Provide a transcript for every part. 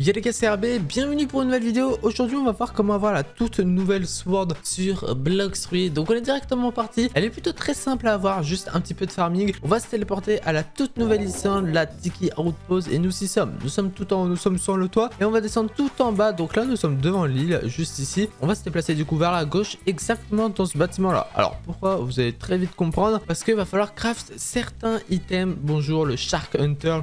Y'a les gars c'est RB, bienvenue pour une nouvelle vidéo. Aujourd'hui on va voir comment avoir la toute nouvelle sword sur 3. Donc on est directement parti. Elle est plutôt très simple à avoir, juste un petit peu de farming. On va se téléporter à la toute nouvelle licence, la Tiki Outpost et nous y sommes. Nous sommes tout en, nous sommes sur le toit et on va descendre tout en bas. Donc là nous sommes devant l'île, juste ici. On va se déplacer du coup vers la gauche, exactement dans ce bâtiment là. Alors pourquoi? Vous allez très vite comprendre. Parce qu'il va falloir craft certains items. Bonjour le Shark Hunter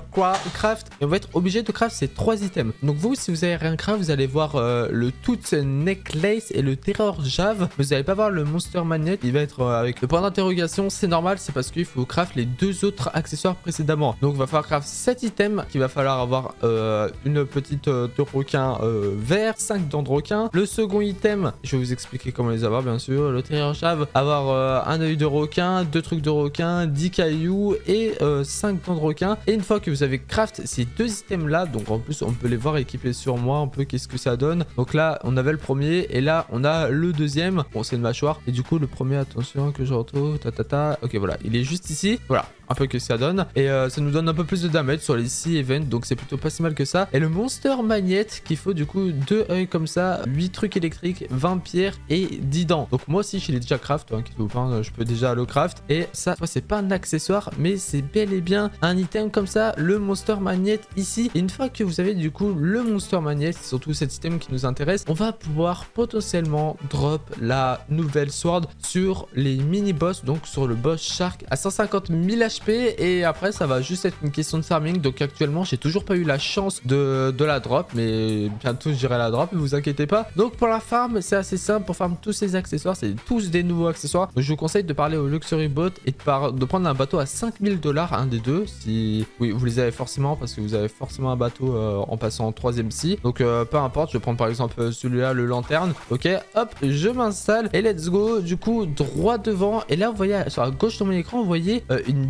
craft. Et on va être obligé de craft ces trois items. Donc vous, si vous avez rien craft, vous allez voir euh, le Tooth Necklace et le Terror Jave. Vous n'allez pas voir le Monster Magnet. Il va être euh, avec le point d'interrogation. C'est normal, c'est parce qu'il faut craft les deux autres accessoires précédemment. Donc il va falloir craft 7 items qu'il va falloir avoir euh, une petite de requin vert, 5 dents de requin. Le second item, je vais vous expliquer comment les avoir bien sûr. Le Terror Jave, avoir un œil de requin, deux trucs de requin, 10 cailloux et 5 dents de requin. Et une fois que vous avez craft ces deux items là, donc en plus on peut les voir équipés sur moi un peu qu'est-ce que ça donne. Donc là, on avait le premier et là, on a le deuxième. Bon, c'est une mâchoire. Et du coup, le premier, attention que je retrouve. Ta, ta, ta. Ok, voilà. Il est juste ici. Voilà un peu que ça donne. Et euh, ça nous donne un peu plus de damage sur les 6 events, donc c'est plutôt pas si mal que ça. Et le Monster Magnet, qu'il faut du coup 2 œils comme ça, 8 trucs électriques, 20 pierres et 10 dents. Donc moi aussi, je l'ai déjà craft, hein, pas, je peux déjà le craft. Et ça, c'est pas un accessoire, mais c'est bel et bien un item comme ça, le Monster Magnet ici. Et une fois que vous avez du coup le Monster Magnet, c'est surtout cet item qui nous intéresse, on va pouvoir potentiellement drop la nouvelle sword sur les mini-boss, donc sur le boss Shark à 150 000 HP et après ça va juste être une question de farming. Donc actuellement j'ai toujours pas eu la chance de, de la drop mais bientôt j'irai la drop ne vous inquiétez pas. Donc pour la farm c'est assez simple. Pour farm tous ces accessoires. C'est tous des nouveaux accessoires. Je vous conseille de parler au luxury boat et de, de prendre un bateau à 5000 dollars un des deux si oui vous les avez forcément parce que vous avez forcément un bateau euh, en passant en troisième si donc euh, peu importe. Je vais prendre par exemple celui-là le lanterne. Ok hop je m'installe et let's go. Du coup droit devant. Et là vous voyez sur la gauche de mon écran vous voyez euh, une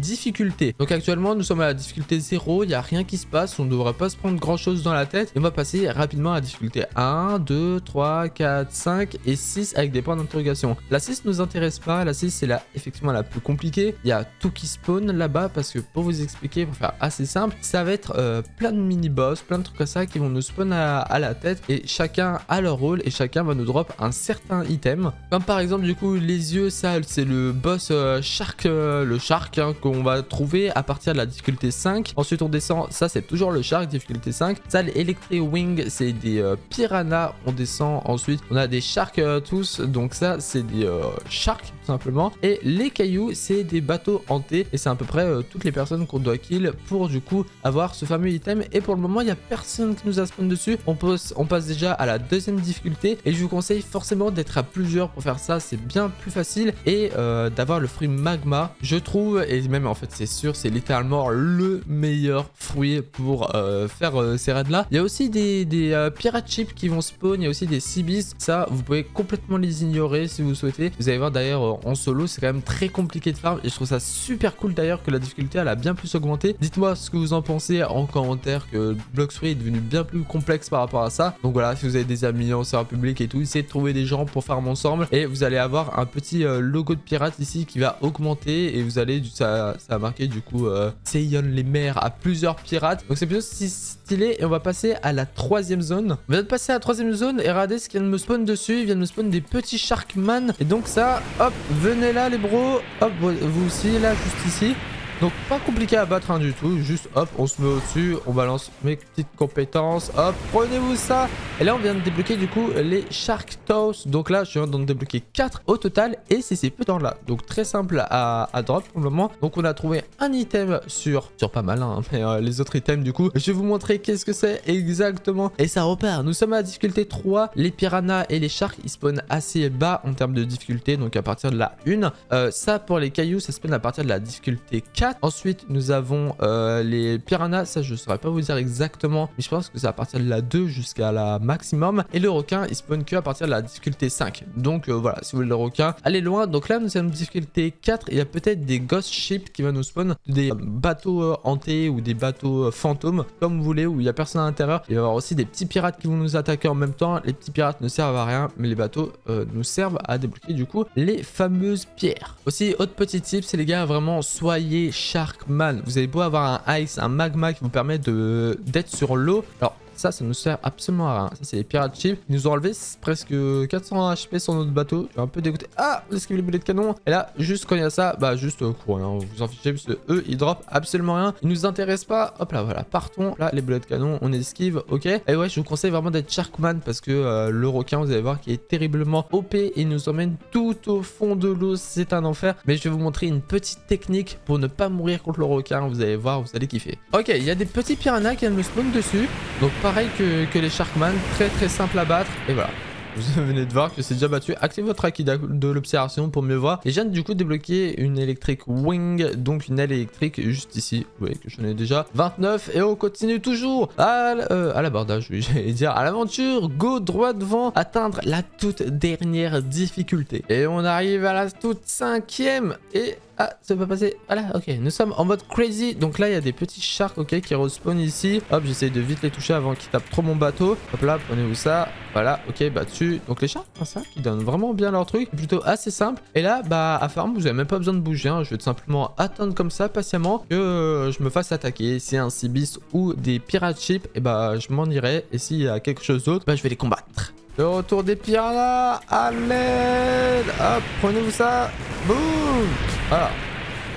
Donc actuellement, nous sommes à la difficulté 0, il n'y a rien qui se passe, on ne devrait pas se prendre grand chose dans la tête. Et on va passer rapidement à la difficulté 1, 2, 3, 4, 5 et 6 avec des points d'interrogation. La 6 ne nous intéresse pas, la 6 c'est effectivement la plus compliquée. Il y a tout qui spawn là-bas parce que pour vous expliquer, pour faire assez simple, ça va être euh, plein de mini-boss, plein de trucs comme ça qui vont nous spawn à, la tête et chacun a leur rôle et chacun va nous drop un certain item. Comme par exemple du coup les yeux sales, c'est le boss euh, shark, euh, le shark hein, qu'on va trouver à partir de la difficulté 5. Ensuite, on descend. Ça, c'est toujours le Shark, difficulté 5. Ça, l'Electric Wing, c'est des euh, piranhas. On descend. Ensuite, on a des Sharks euh, tous. Donc ça, c'est des euh, Sharks, simplement. Et les cailloux, c'est des bateaux hantés. Et c'est à peu près toutes les personnes qu'on doit kill pour, du coup, avoir ce fameux item. Et pour le moment, il n'y a personne qui nous a spawn dessus. On, pose, on passe déjà à la deuxième difficulté. Et je vous conseille forcément d'être à plusieurs pour faire ça. C'est bien plus facile. Et d'avoir le fruit magma, je trouve. Et même en en fait c'est sûr c'est littéralement le meilleur fruit pour euh, faire euh, ces raids là il y a aussi des, des euh, pirate chips qui vont spawn il y a aussi des cibis ça vous pouvez complètement les ignorer si vous souhaitez. Vous allez voir d'ailleurs en solo c'est quand même très compliqué de farm. Et je trouve ça super cool d'ailleurs que la difficulté elle a bien plus augmenté. Dites moi ce que vous en pensez en commentaire que Blox Free est devenu bien plus complexe par rapport à ça. Donc voilà si vous avez des amis en serveur public et tout essayez de trouver des gens pour farm ensemble. Et vous allez avoir un petit logo de pirate ici qui va augmenter et vous allez ça, ça a marqué du coup euh, les mers à plusieurs pirates. Donc c'est plutôt stylé et on va passer à la troisième zone. On vient de passer à la troisième zone et regardez ce qui vient de me spawn dessus. Il vient de me spawn des petits Sharkman. Et donc ça, hop, venez là les bros. Hop, vous aussi là, juste ici. Donc pas compliqué à battre hein, du tout, juste hop, on se met au-dessus, on balance mes petites compétences, hop, prenez-vous ça. Et là on vient de débloquer du coup les Shark Toast, donc là je viens d'en débloquer 4 au total et c'est ces petits là, donc très simple à, drop pour le moment. Donc on a trouvé un item sur, sur pas mal, hein, mais euh, les autres items du coup, je vais vous montrer qu'est-ce que c'est exactement. Et ça repart, nous sommes à la difficulté 3, les piranhas et les sharks ils spawnent assez bas en termes de difficulté, donc à partir de la 1. Euh, ça pour les cailloux ça spawn à partir de la difficulté 4. Ensuite, nous avons euh, les piranhas. Ça, je ne saurais pas vous dire exactement. Mais je pense que c'est à partir de la 2 jusqu'à la maximum. Et le requin, il spawn que à partir de la difficulté 5. Donc euh, voilà, si vous voulez le requin, allez loin. Donc là, nous sommes difficulté 4. Il y a peut-être des ghost ships qui vont nous spawn. Des bateaux euh, hantés ou des bateaux fantômes, comme vous voulez, où il n'y a personne à l'intérieur. Il va y avoir aussi des petits pirates qui vont nous attaquer en même temps. Les petits pirates ne servent à rien, mais les bateaux nous servent à débloquer du coup les fameuses pierres. Aussi, autre petit tip, c'est les gars, vraiment soyez Sharkman. Vous avez beau avoir un ice, un magma qui vous permet d'être sur l'eau. Alors ça, ça nous sert absolument à rien. Ça, c'est les pirates chips. Ils nous ont enlevé presque 400 HP sur notre bateau. Je suis un peu dégoûté. Ah, on esquive les boulets de canon. Et là, juste quand il y a ça, bah juste euh, courez. Hein, vous en fichez parce que eux, ils drop absolument rien. Ils nous intéressent pas. Hop là, voilà, partons. Là, les boulets de canon, on esquive, ok. Et ouais, je vous conseille vraiment d'être Sharkman parce que euh, le requin, vous allez voir, qui est terriblement OP il nous emmène tout au fond de l'eau. C'est un enfer. Mais je vais vous montrer une petite technique pour ne pas mourir contre le requin. Vous allez voir, vous allez kiffer. Ok, il y a des petits piranhas qui me spawn dessus. Donc pareil que, les Sharkman, très très simple à battre. Et voilà, vous venez de voir que c'est déjà battu. Activez votre acquis de l'observation pour mieux voir. Et viens du coup de débloquer une électrique wing, donc une aile électrique juste ici. Vous voyez que j'en ai déjà 29 et on continue toujours à, euh, l'abordage, j'allais dire à l'aventure. Go droit devant, atteindre la toute dernière difficulté. Et on arrive à la toute cinquième et ah, ça peut passer. Voilà, ok. Nous sommes en mode crazy. Donc là, il y a des petits sharks, ok, qui respawn ici. Hop, j'essaye de vite les toucher avant qu'ils tapent trop mon bateau. Hop là, prenez-vous ça. Voilà, ok, bah dessus. Donc les sharks, ça, qui donnent vraiment bien leur truc. Plutôt assez simple. Et là, bah, à farm, vous avez même pas besoin de bouger. Hein. Je vais simplement attendre comme ça, patiemment, que euh, je me fasse attaquer. Si un Cibis ou des pirates ships, et bah, je m'en irai. Et s'il y a quelque chose d'autre, bah, je vais les combattre. Le retour des piranhas l'aide Hop, prenez-vous ça. Boum. Voilà.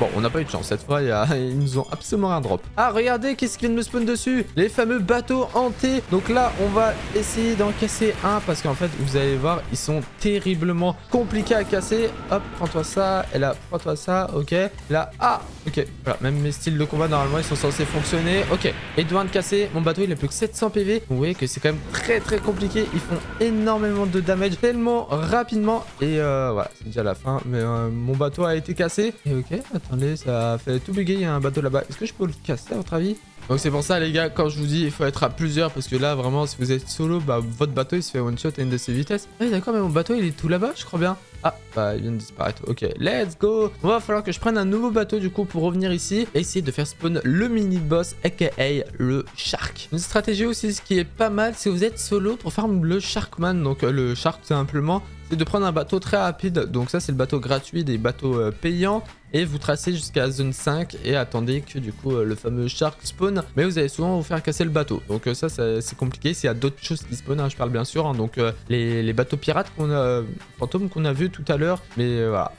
Bon, on n'a pas eu de chance cette fois, ils nous ont absolument rien drop. Ah, regardez, qu'est-ce qui vient de me spawn dessus? Les fameux bateaux hantés. Donc là, on va essayer d'en casser un parce qu'en fait, vous allez voir, ils sont terriblement compliqués à casser. Hop, prends-toi ça. Et là, prends-toi ça. Ok. Là, ah, ok. Voilà, même mes styles de combat, normalement, ils sont censés fonctionner. Ok. Et de casser. Mon bateau, il a plus que 700 PV. Vous voyez que c'est quand même très, très compliqué. Ils font énormément de damage tellement rapidement. Et euh, voilà, c'est déjà la fin. Mais euh, mon bateau a été cassé. Et ok, Attendez, ça fait tout bugger, il y a un bateau là-bas. Est-ce que je peux le casser à votre avis? Donc c'est pour ça les gars, quand je vous dis il faut être à plusieurs parce que là vraiment si vous êtes solo, bah votre bateau il se fait one shot à une de ses vitesses. Ah oui d'accord mais mon bateau il est tout là-bas je crois bien. Ah bah il vient de disparaître, ok let's go On va falloir que je prenne un nouveau bateau du coup pour revenir ici et essayer de faire spawn le mini boss aka le shark. Une stratégie aussi ce qui est pas mal si vous êtes solo pour faire le sharkman donc euh, le shark tout simplement c'est de prendre un bateau très rapide. Donc ça, c'est le bateau gratuit des bateaux euh, payants. Et vous tracez jusqu'à zone 5 et attendez que du coup euh, le fameux shark spawn. Mais vous allez souvent vous faire casser le bateau. Donc euh, ça, c'est compliqué. S'il y a d'autres choses qui spawnent, hein, je parle bien sûr. Hein. donc les, les, bateaux pirates qu'on a, fantômes qu'on a vu tout à l'heure. Mais voilà,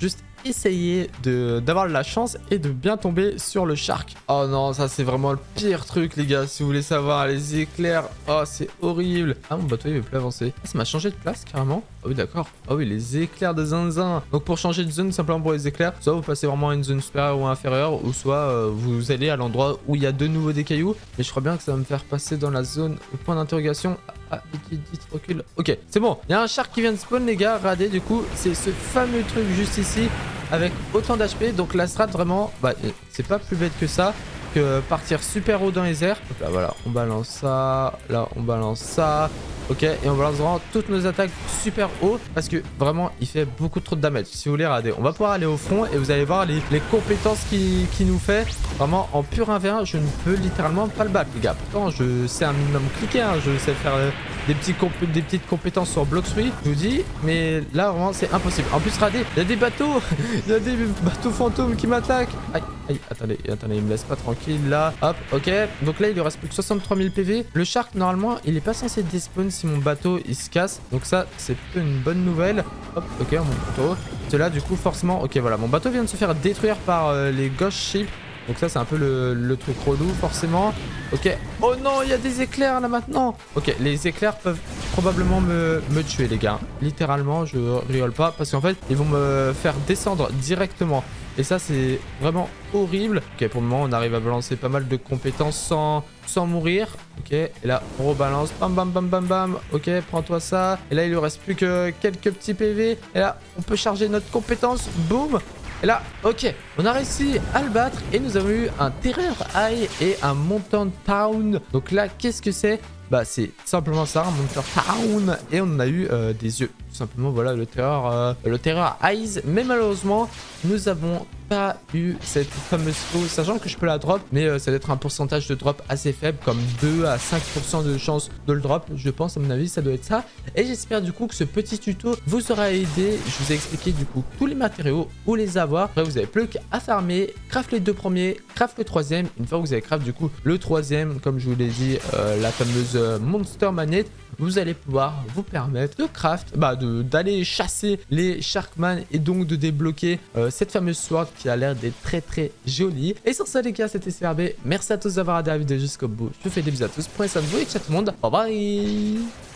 juste essayer d'avoir la chance et de bien tomber sur le shark. Oh non, ça c'est vraiment le pire truc les gars. Si vous voulez savoir, les éclairs, oh c'est horrible. Ah mon bateau il veut plus avancer. Ah, ça m'a changé de place carrément. Ah oui d'accord. Ah oui, les éclairs de zinzin. Donc pour changer de zone simplement pour les éclairs, soit vous passez vraiment à une zone supérieure ou inférieure, ou soit euh, vous allez à l'endroit où il y a de nouveau des cailloux. Mais je crois bien que ça va me faire passer dans la zone point d'interrogation. Ah, vite, vite, vite, recule. Ok, c'est bon. Il y a un shark qui vient de spawn les gars. Regardez du coup, c'est ce fameux truc juste ici avec autant d'HP. Donc la strat vraiment, bah, c'est pas plus bête que ça. Que partir super haut dans les airs. là voilà, on balance ça. Là on balance ça. Ok, et on balance vraiment toutes nos attaques super haut parce que vraiment il fait beaucoup trop de damage. Si vous voulez regarder, on va pouvoir aller au front et vous allez voir les, compétences qu'il qui nous fait. Vraiment en pur 1v1, je ne peux littéralement pas le battre les gars. Pourtant je sais un minimum cliquer, hein. je sais faire euh, des, petites compétences sur Block 3, je vous dis. Mais là, vraiment, c'est impossible. En plus, regardez, il y a des bateaux. Il y a des bateaux fantômes qui m'attaquent. Aïe, aïe, attendez, attendez, il me laisse pas tranquille là. Hop, ok. Donc là, il lui reste plus que 63 000 PV. Le Shark, normalement, il est pas censé despawn si mon bateau, il se casse. Donc ça, c'est une bonne nouvelle. Hop, ok, mon bateau. Cela, du coup, forcément... Ok, voilà, mon bateau vient de se faire détruire par euh, les Ghost Ships. Donc ça, c'est un peu le, truc relou, forcément. Ok. Oh non, il y a des éclairs, là, maintenant. Ok, les éclairs peuvent probablement me, me tuer, les gars. Littéralement, je rigole pas. Parce qu'en fait, ils vont me faire descendre directement. Et ça, c'est vraiment horrible. Ok, pour le moment, on arrive à balancer pas mal de compétences sans, sans mourir. Ok, et là, on rebalance. Bam, bam, bam, bam, bam. Ok, prends-toi ça. Et là, il lui reste plus que quelques petits PV. Et là, on peut charger notre compétence. Boum et là, ok, on a réussi à le battre et nous avons eu un Terror High et un Mountain Town. Donc là, qu'est-ce que c'est? Bah c'est simplement ça, un Mountain Town et on a eu euh, des yeux. Tout simplement, voilà, le Terror, euh, le Terror Eyes. Mais malheureusement, nous avons eu cette fameuse faux, sachant que je peux la drop, mais euh, ça doit être un pourcentage de drop assez faible, comme 2 à 5% de chance de le drop, je pense, à mon avis, ça doit être ça. Et j'espère du coup que ce petit tuto vous aura aidé. Je vous ai expliqué du coup tous les matériaux, où les avoir. Après, vous avez plus qu'à farmer, craft les deux premiers, craft le troisième. Une fois que vous avez craft du coup le troisième, comme je vous l'ai dit, euh, la fameuse euh, Monster Manette, vous allez pouvoir vous permettre de craft, bah d'aller chasser les Sharkman et donc de débloquer cette fameuse sword qui a l'air d'être très très jolie. Et sur ça les gars, c'était CRB. Merci à tous d'avoir regardé la vidéo jusqu'au bout. Je vous fais des bisous à tous. Prenez soin de vous et ciao tout le monde. Bye bye